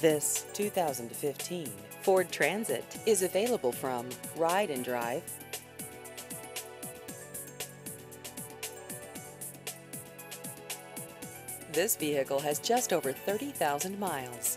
This 2015 Ford Transit is available from Ride and Drive. This vehicle has just over 30,000 miles.